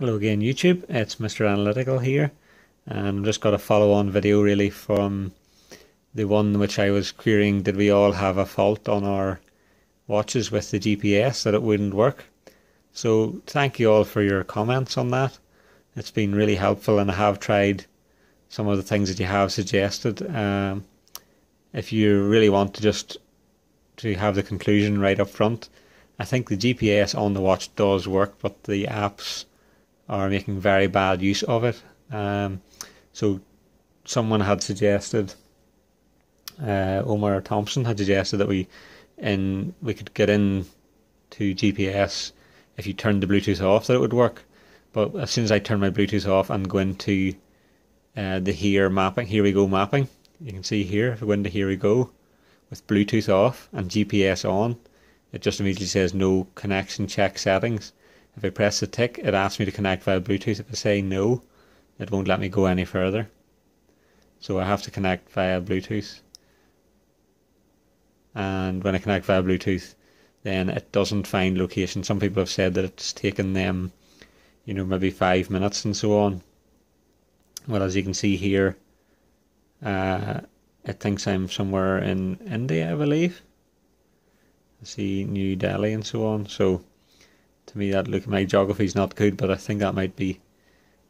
Hello again YouTube, it's Mr. Analytical here and I've just got a follow-on video really from the one which I was querying did we all have a fault on our watches with the GPS that it wouldn't work. So thank you all for your comments on that. It's been really helpful and I have tried some of the things that you have suggested. Um, if you really want to just to have the conclusion right up front, I think the GPS on the watch does work but the apps are making very bad use of it. Um, so someone had suggested, uh, Omar Thompson had suggested that we in we could get in to GPS if you turned the Bluetooth off that it would work. But as soon as I turn my Bluetooth off and go into uh, the here mapping, here we go mapping, you can see here if I go into here we go with Bluetooth off and GPS on, it just immediately says no connection check settings. If I press the tick, it asks me to connect via Bluetooth. If I say no, it won't let me go any further. So I have to connect via Bluetooth. And when I connect via Bluetooth, then it doesn't find location. Some people have said that it's taken them, you know, maybe five minutes and so on. Well, as you can see here, uh, it thinks I'm somewhere in India, I believe. I see New Delhi and so on. So to me that look my geography is not good, but I think that might be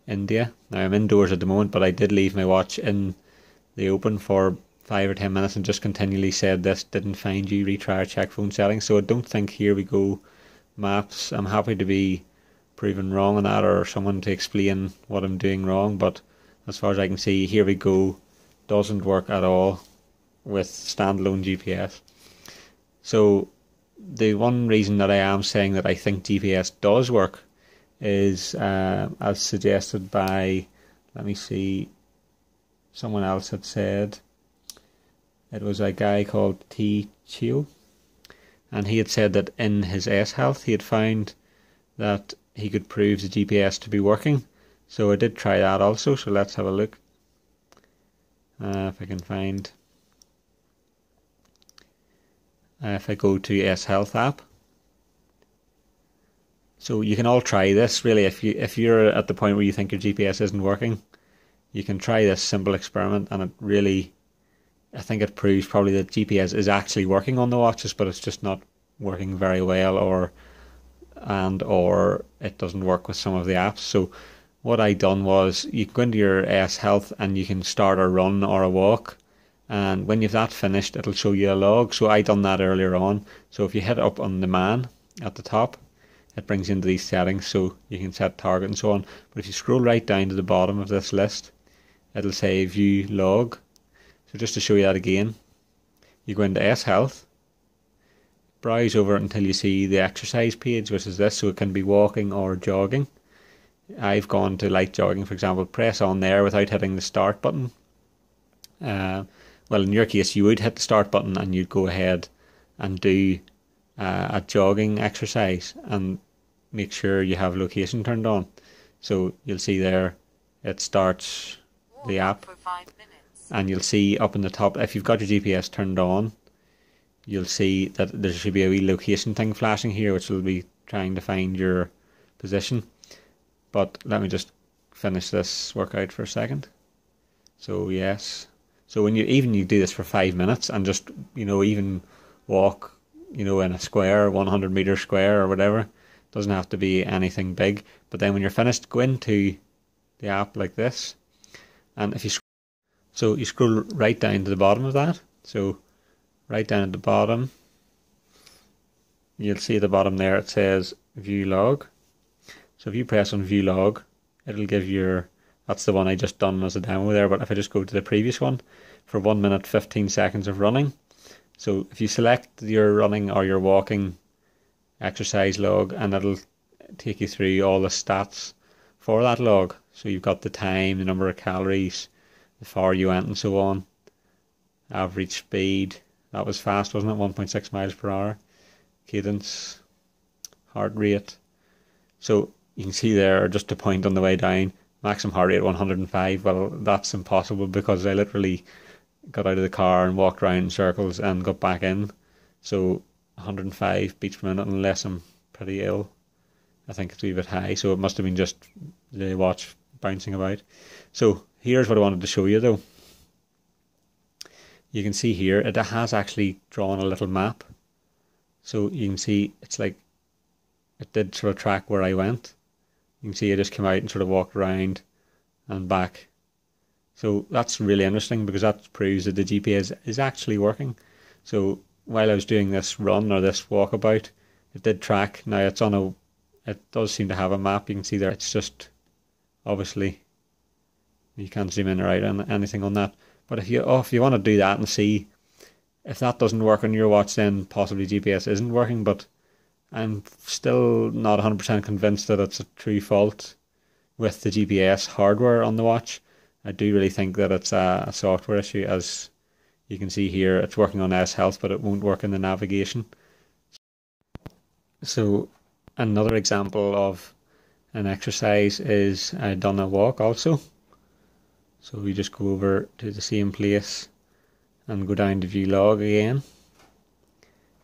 India. Now I'm indoors at the moment, but I did leave my watch in the open for five or ten minutes and just continually said this didn't find you, retry or check phone settings. So I don't think here we go maps. I'm happy to be proven wrong on that or someone to explain what I'm doing wrong, but as far as I can see, here we go, doesn't work at all with standalone GPS. So the one reason that I am saying that I think GPS does work is uh, as suggested by, let me see, someone else had said it was a guy called T. Chiu, and he had said that in his S Health he had found that he could prove the GPS to be working. So I did try that also. So let's have a look. Uh, if I can find uh, Uh, if I go to S Health app. So you can all try this really if you if you're at the point where you think your GPS isn't working, you can try this simple experiment and it really I think it proves probably that GPS is actually working on the watches but it's just not working very well or and or it doesn't work with some of the apps. So what I done was you can go into your S Health and you can start a run or a walk and when you've that finished it'll show you a log. So I done that earlier on. So if you hit up on the man at the top it brings you into these settings. So you can set target and so on. But if you scroll right down to the bottom of this list it'll say view log. So just to show you that again you go into S Health browse over it until you see the exercise page which is this. So it can be walking or jogging. I've gone to light jogging for example. Press on there without hitting the start button. Uh, well, in your case, you would hit the start button and you'd go ahead and do uh, a jogging exercise and make sure you have location turned on. So you'll see there it starts the app and you'll see up in the top if you've got your GPS turned on you'll see that there should be a wee location thing flashing here which will be trying to find your position. But let me just finish this workout for a second. So yes so when you even you do this for five minutes and just you know even walk you know in a square, 100 meter square or whatever, doesn't have to be anything big. But then when you're finished, go into the app like this, and if you so you scroll right down to the bottom of that. So right down at the bottom, you'll see at the bottom there it says view log. So if you press on view log, it'll give your that's the one I just done as a demo there. But if I just go to the previous one for one minute, 15 seconds of running. So if you select your running or your walking exercise log and it'll take you through all the stats for that log. So you've got the time, the number of calories, the far you went and so on. Average speed, that was fast, wasn't it? 1.6 miles per hour. Cadence, heart rate. So you can see there, just a point on the way down, maximum heart rate 105. Well, that's impossible because I literally got out of the car and walked around in circles and got back in. So 105 beats per minute unless I'm pretty ill. I think it's a bit high, so it must have been just the watch bouncing about. So here's what I wanted to show you though. You can see here it has actually drawn a little map. So you can see it's like it did sort of track where I went. You can see I just came out and sort of walked around and back. So that's really interesting because that proves that the GPS is actually working. So while I was doing this run or this walkabout, it did track. Now it's on a, it does seem to have a map. You can see there. It's just obviously you can't zoom in or out on anything on that. But if you oh, if you want to do that and see if that doesn't work on your watch, then possibly GPS isn't working. But I'm still not 100% convinced that it's a true fault with the GPS hardware on the watch. I do really think that it's a, software issue, as you can see here. It's working on S Health, but it won't work in the navigation. So another example of an exercise is I done a walk also. So we just go over to the same place and go down to view log again.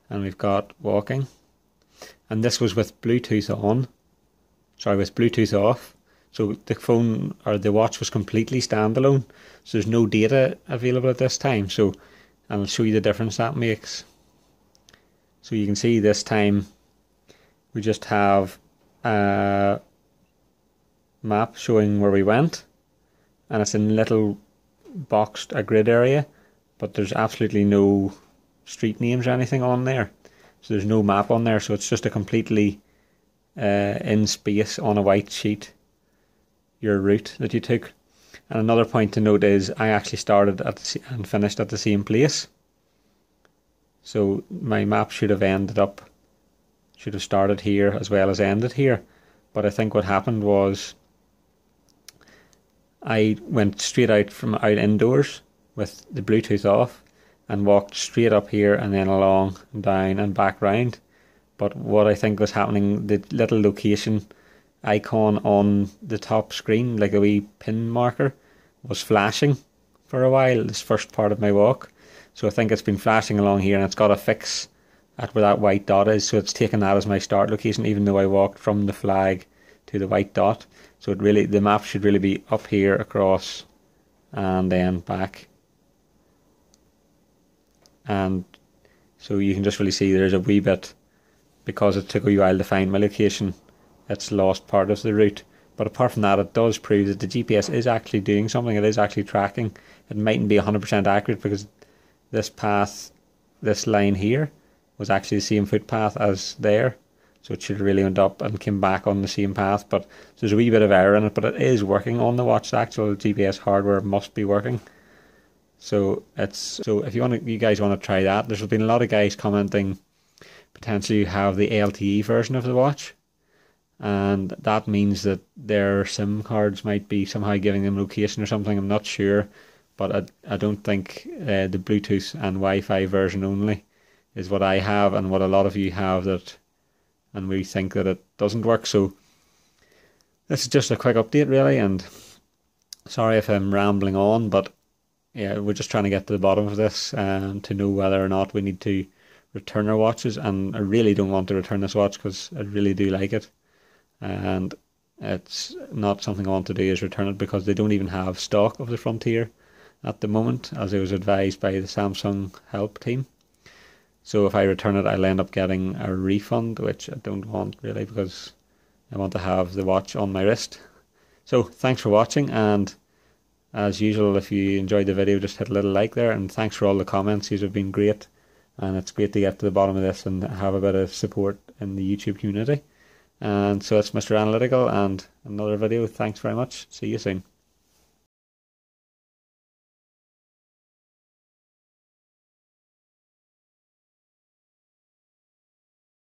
And we've got walking. And this was with Bluetooth on. Sorry, with Bluetooth off. So the phone or the watch was completely standalone. So there's no data available at this time. So I'll show you the difference that makes. So you can see this time we just have a map showing where we went and it's in little boxed a grid area but there's absolutely no street names or anything on there so there's no map on there so it's just a completely uh, in space on a white sheet your route that you took and another point to note is I actually started at and finished at the same place so my map should have ended up should have started here as well as ended here. But I think what happened was I went straight out from out indoors with the Bluetooth off and walked straight up here and then along down and back round. But what I think was happening, the little location icon on the top screen, like a wee pin marker, was flashing for a while, this first part of my walk. So I think it's been flashing along here and it's got a fix at where that white dot is. So it's taken that as my start location, even though I walked from the flag to the white dot. So it really, the map should really be up here across and then back. And so you can just really see there's a wee bit, because it took a while to find my location, it's lost part of the route. But apart from that, it does prove that the GPS is actually doing something. It is actually tracking. It mightn't be 100% accurate because this path, this line here, was actually the same footpath as there. So it should really end up and came back on the same path. But there's a wee bit of error in it, but it is working on the watch. The actual GPS hardware must be working. So it's so if you want to, you guys want to try that. There's been a lot of guys commenting potentially you have the LTE version of the watch, and that means that their SIM cards might be somehow giving them location or something. I'm not sure, but I I don't think uh, the Bluetooth and Wi-Fi version only is what I have and what a lot of you have that and we think that it doesn't work. So this is just a quick update really and sorry if I'm rambling on but yeah we're just trying to get to the bottom of this and to know whether or not we need to return our watches and I really don't want to return this watch because I really do like it and it's not something I want to do is return it because they don't even have stock of the Frontier at the moment as I was advised by the Samsung help team. So if I return it, I'll end up getting a refund, which I don't want really because I want to have the watch on my wrist. So thanks for watching and as usual, if you enjoyed the video, just hit a little like there and thanks for all the comments. These have been great and it's great to get to the bottom of this and have a bit of support in the YouTube community. And so it's Mr. Analytical and another video. Thanks very much. See you soon.